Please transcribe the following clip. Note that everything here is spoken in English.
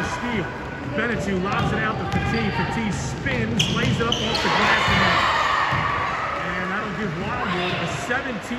the steal. Benetu lobs it out to Petit. Petit spins, lays it up off the glass and. And that'll give Wildwood a 17.